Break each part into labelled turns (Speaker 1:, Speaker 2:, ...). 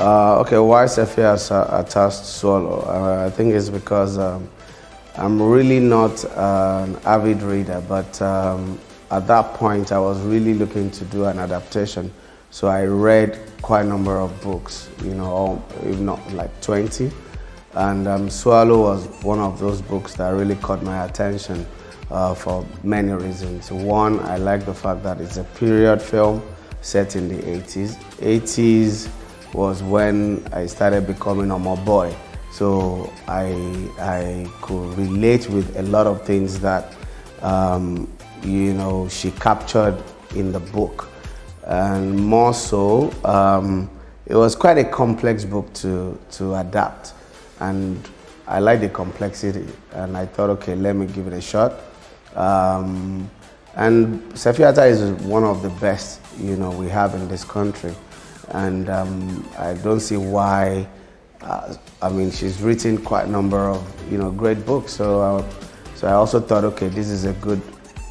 Speaker 1: Uh, okay, why Sefi Atta's Swallow? Uh, I think it's because um, I'm really not an avid reader, but um, at that point I was really looking to do an adaptation. So I read quite a number of books, you know, if not like 20. And um, Swallow was one of those books that really caught my attention uh, for many reasons. One, I like the fact that it's a period film set in the 80s. 80s was when I started becoming a more boy. So I, I could relate with a lot of things that, um, you know, she captured in the book. And more so, um, it was quite a complex book to, to adapt. And I like the complexity. And I thought, okay, let me give it a shot. Um, and Sefi Atta is one of the best, you know, we have in this country. And um, I don't see why, uh, I mean, she's written quite a number of, you know, great books. So, uh, so I also thought, okay, this is a good,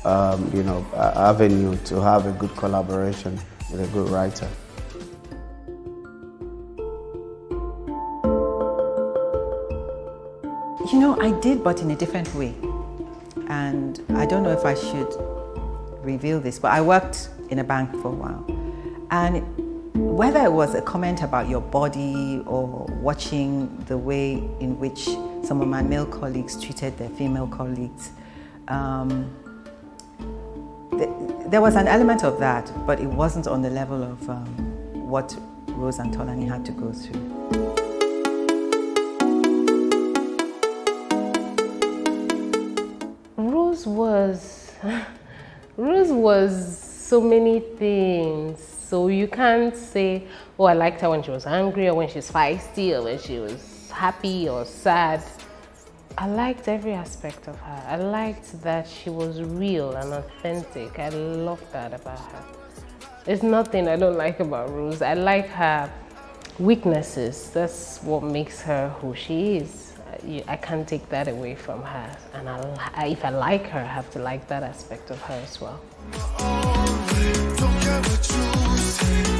Speaker 1: um, you know, avenue to have a good collaboration with a good writer.
Speaker 2: You know, I did, but in a different way. And I don't know if I should reveal this, but I worked in a bank for a while. And whether it was a comment about your body or watching the way in which some of my male colleagues treated their female colleagues, um, th there was an element of that, but it wasn't on the level of um, what Rose and Tolani had to go through.
Speaker 3: Rose was Rose was so many things. So you can't say, oh, I liked her when she was angry or when she's feisty or when she was happy or sad. I liked every aspect of her. I liked that she was real and authentic. I love that about her. There's nothing I don't like about Rose. I like her weaknesses. That's what makes her who she is. I can't take that away from her. And I, if I like her, I have to like that aspect of her as well. Take